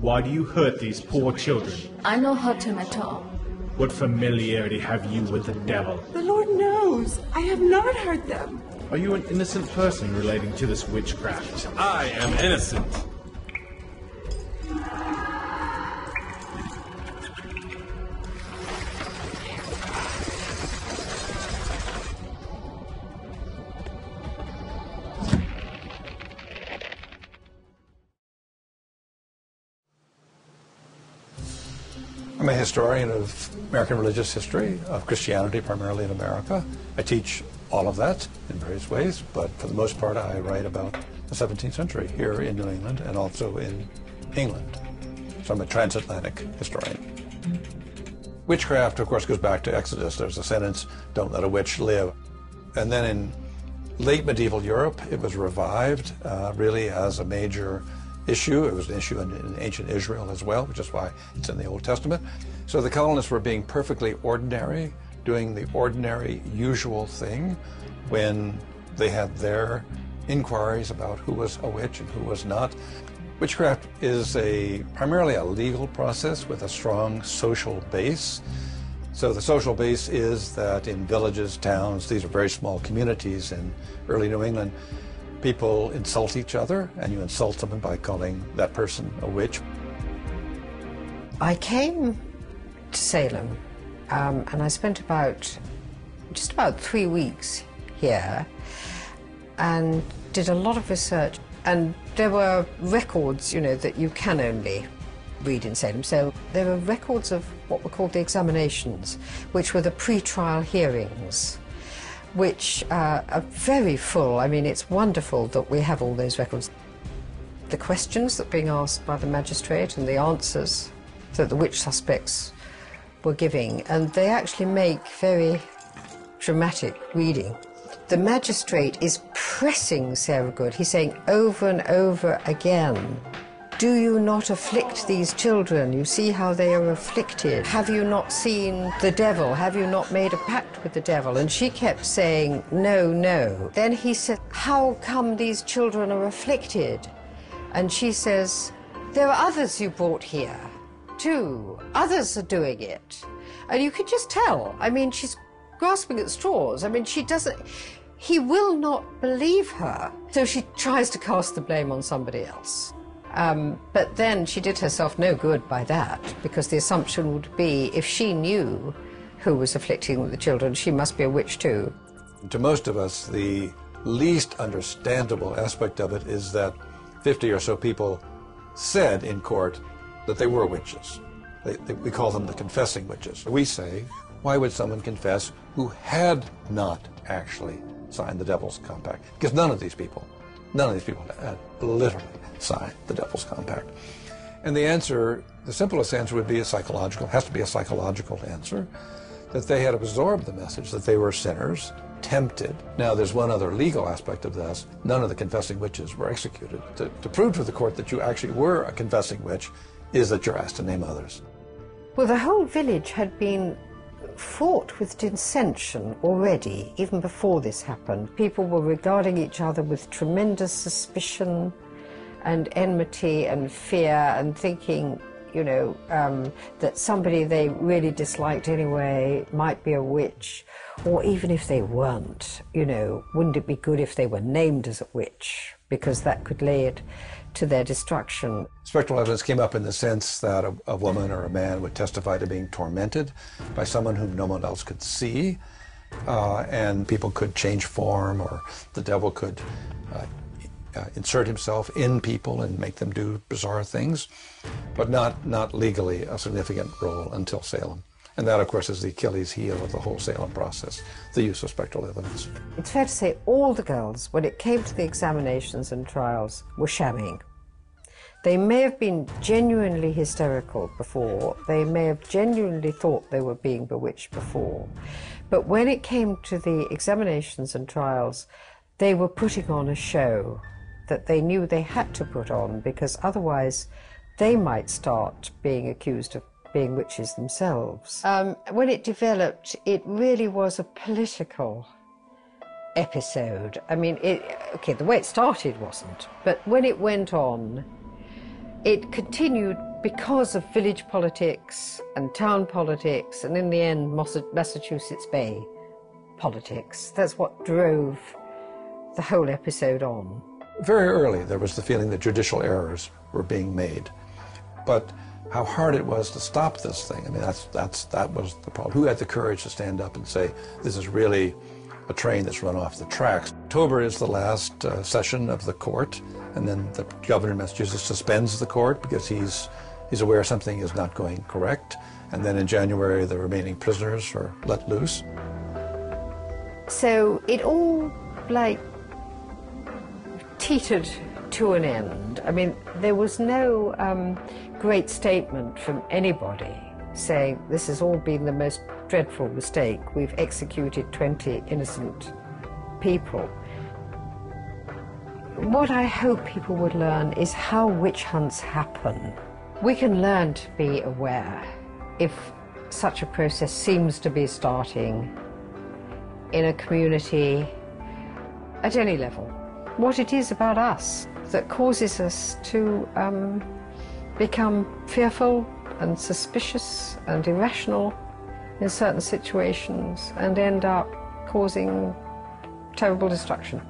Why do you hurt these poor children? I no hurt him at all. What familiarity have you with the devil? The Lord knows. I have not hurt them. Are you an innocent person relating to this witchcraft? I am innocent. I'm a historian of American religious history, of Christianity primarily in America. I teach all of that in various ways, but for the most part I write about the 17th century here in New England and also in England. So I'm a transatlantic historian. Witchcraft, of course, goes back to Exodus. There's a sentence, don't let a witch live. And then in late medieval Europe, it was revived uh, really as a major issue. It was an issue in, in, ancient Israel as well, which is why it's in the Old Testament. So the colonists were being perfectly ordinary, doing the ordinary, usual thing when they had their inquiries about who was a witch and who was not. Witchcraft is a primarily a legal process with a strong social base. So the social base is that in villages, towns, these are very small communities in early New England, people insult each other, and you insult someone by calling that person a witch. I came to Salem, um, and I spent about just about three weeks here, and did a lot of research. And there were records, you know, that you can only read in Salem. So there were records of what were called the examinations, which were the pre-trial hearings which uh, are very full. I mean, it's wonderful that we have all those records. The questions that are being asked by the magistrate and the answers that the witch suspects were giving, and they actually make very dramatic reading. The magistrate is pressing Sarah Good. He's saying over and over again, do you not afflict these children? You see how they are afflicted. Have you not seen the devil? Have you not made a pact with the devil? And she kept saying, no, no. Then he said, how come these children are afflicted? And she says, there are others you brought here, too. Others are doing it. And you can just tell. I mean, she's grasping at straws. I mean, she doesn't. He will not believe her. So she tries to cast the blame on somebody else. Um, but then she did herself no good by that, because the assumption would be if she knew who was afflicting the children, she must be a witch too. To most of us, the least understandable aspect of it is that 50 or so people said in court that they were witches. They, they, we call them the confessing witches. We say, why would someone confess who had not actually signed the Devil's Compact? Because none of these people, none of these people had literally signed the Devil's Compact. And the answer, the simplest answer would be a psychological, has to be a psychological answer, that they had absorbed the message that they were sinners, tempted. Now, there's one other legal aspect of this. None of the confessing witches were executed. To, to prove to the court that you actually were a confessing witch is that you're asked to name others. Well, the whole village had been fraught with dissension already, even before this happened. People were regarding each other with tremendous suspicion and enmity and fear and thinking, you know, um, that somebody they really disliked anyway might be a witch. Or even if they weren't, you know, wouldn't it be good if they were named as a witch? Because that could lead to their destruction. Spectral evidence came up in the sense that a, a, woman or a man would testify to being tormented by someone whom no one else could see, uh, and people could change form, or the devil could uh, uh, insert himself in people and make them do bizarre things, but not, not legally a significant role until Salem. And that, of course, is the Achilles heel of the whole Salem process, the use of spectral evidence. It's fair to say all the girls, when it came to the examinations and trials, were shamming. They may have been genuinely hysterical before, they may have genuinely thought they were being bewitched before, but when it came to the examinations and trials, they were putting on a show that they knew they had to put on because otherwise they might start being accused of being witches themselves. Um, when it developed, it really was a political episode. I mean, it, okay, the way it started wasn't, but when it went on, it continued because of village politics and town politics, and in the end, Massachusetts Bay politics. That's what drove the whole episode on. Very early, there was the feeling that judicial errors were being made. But how hard it was to stop this thing, I mean, that's, that's, that was the problem. Who had the courage to stand up and say, this is really a train that's run off the tracks? October is the last uh, session of the court, and then the governor of Massachusetts suspends the court because he's, he's aware something is not going correct. And then in January, the remaining prisoners are let loose. So it all, like, teetered to an end. I mean, there was no um, great statement from anybody saying this has all been the most dreadful mistake. We've executed 20 innocent people. What I hope people would learn is how witch hunts happen. We can learn to be aware if such a process seems to be starting in a community at any level. What it is about us that causes us to um, become fearful and suspicious and irrational in certain situations and end up causing terrible destruction.